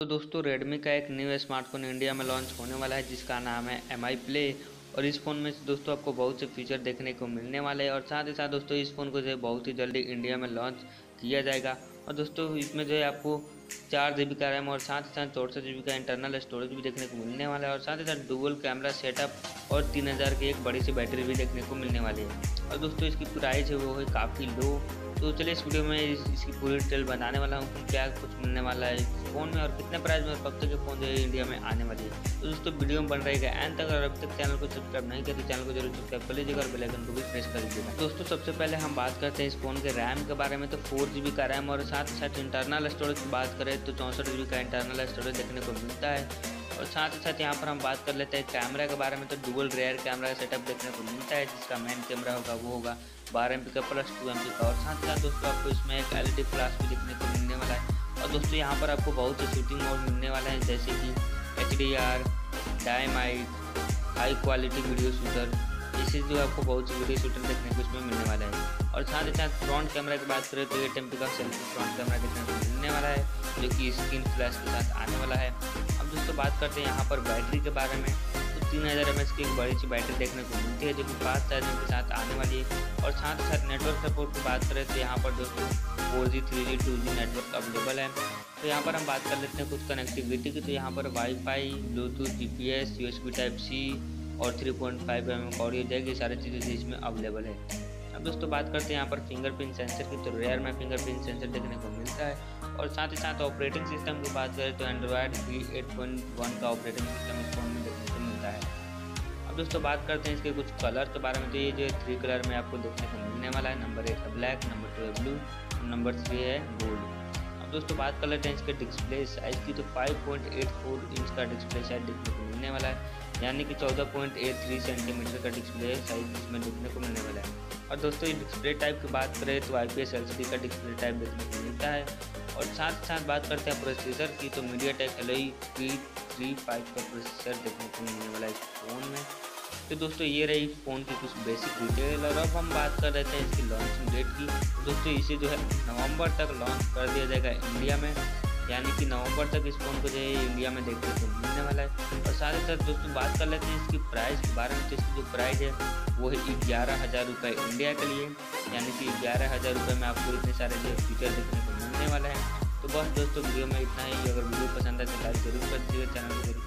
तो दोस्तों रेडमी का एक न्यू स्मार्टफ़ोन इंडिया में लॉन्च होने वाला है, जिसका नाम है एम आई प्ले और इस फ़ोन में दोस्तों, आपको बहुत से फीचर देखने को मिलने वाले हैं। और साथ ही साथ दोस्तों, इस फ़ोन को जो है, बहुत ही जल्दी इंडिया में लॉन्च किया जाएगा। और दोस्तों, इसमें जो है, आपको चार जी बी का रैम और साथ ही साथ चौंसठ जी का इंटरनल स्टोरेज भी देखने को मिलने वाला है। और साथ ही साथ डुबल कैमरा सेटअप और तीन हज़ार की एक बड़ी सी बैटरी भी देखने को मिलने वाली है। और दोस्तों, इसकी प्राइस है, वो है काफ़ी लो तो चलिए इस वीडियो में इस, इसकी पूरी डिटेल बताने वाला हूँ कि क्या कुछ मिलने वाला है इस फ़ोन में और कितने प्राइस में कब तक फ़ोन जो है इंडिया में आने वाली है। तो दोस्तों वीडियो में बन रहेगा एंड तक। अगर अभी तक चैनल को सब्सक्राइब नहीं किया तो चैनल को ज़रूर सब्सक्राइब कर लीजिएगा और बेलाइकन को भी प्रेस कर लीजिएगा दोस्तों सबसे पहले हम बात करते हैं इस फ़ोन के रैम के बारे में। तो फोर का रैम और साथ साथ इंटरनल स्टोरेज की बात करें तो चौंसठ का इंटरनल स्टोरेज देखने को मिलता है। और साथ ही साथ यहाँ पर हम बात कर लेते हैं कैमरा के बारे में। तो डुबल रेयर कैमरा सेटअप देखने को मिलता है, जिसका मेन कैमरा होगा, वो होगा बारह एम का प्लस टू एम का। और साथ ही साथ दोस्तों, आपको इसमें एक एल ई भी देखने को मिलने वाला है। और दोस्तों, यहाँ पर आपको बहुत से शूटिंग मोड मिलने वाला है, जैसे कि एच डी आर डायमाइट हाई क्वालिटी वीडियो शूटर इसी जो आपको बहुत से वीडियो शूटर देखने को इसमें मिलने वाला है। और साथ ही साथ फ्रंट कैमरा की बात करें तो एट एम का सेल्फी फ्रंट कैमरा देखने को मिलने वाला है, जो कि स्क्रीन फ्लैश के साथ आने वाला है। दोस्तों बात करते हैं यहाँ पर बैटरी के बारे में। तो तीन हज़ार एम की एक बड़ी सी बैटरी देखने को मिलती है, जो कि फास्ट चार्जिंग के साथ आने वाली है। और साथ ही साथ नेटवर्क सपोर्ट की बात करें तो यहाँ पर दोस्तों four G three G two G network available है। तो यहाँ पर हम बात कर लेते हैं कुछ कनेक्टिविटी की। तो यहाँ पर wifi Bluetooth G P S U S B type C और three point five M M audio jack ये सारी चीज़ें इसमें अवेलेबल है। अब दोस्तों बात करते हैं यहाँ पर फिंगरप्रिंट सेंसर की। तो रेयर में फिंगरप्रिंट सेंसर देखने को मिलता है और साथ ही साथ ऑपरेटिंग सिस्टम की बात करें तो Android V eight point one का ऑपरेटिंग सिस्टम इस फ़ोन में देखने को मिलता है। अब दोस्तों बात करते हैं इसके कुछ कलर के बारे में। तो ये जो थ्री कलर में आपको देखने को मिलने वाला है नंबर एक है ब्लैक नंबर टू है ब्लू और नंबर थ्री है गोल्ड अब दोस्तों बात कर लेते हैं इसके डिस्प्ले साइज़ की। तो 5.84 इंच का डिस्प्ले साइज़ देखने को मिलने वाला है, यानी कि 14.83 सेंटीमीटर का डिस्प्ले साइज़ इसमें देखने को मिलने वाला है। और दोस्तों, ये डिस्प्ले टाइप की बात करें तो आई पी का डिस्प्ले टाइप देखने को मिलता है। और साथ साथ बात करते हैं प्रोसेसर की तो MediaTek L I three five का प्रोसेसर देखने को मिलने वाला है इस फ़ोन में। तो दोस्तों, ये रही फ़ोन की कुछ बेसिक डिटेल और अब हम बात कर रहे थे इसकी लॉन्चिंग डेट की। दोस्तों, इसे जो है नवंबर तक लॉन्च कर दिया जाएगा इंडिया में। यानी कि नवंबर तक इस फ़ोन को जो है इंडिया में देखने को मिलने वाला है। और साथ ही साथ दोस्तों, बात कर लेते हैं इसकी प्राइस के बारे में। तो इसकी जो प्राइस है, वो है ग्यारह हज़ार रुपये इंडिया के लिए। यानी कि ग्यारह हज़ार रुपये में आपको इतने सारे जो फीचर देखने को मिलने वाला है। तो बस दोस्तों, वीडियो में इतना ही। अगर वीडियो पसंद आए तो लाइक ज़रूर कर दीजिएगा, चैनल को ज़रूर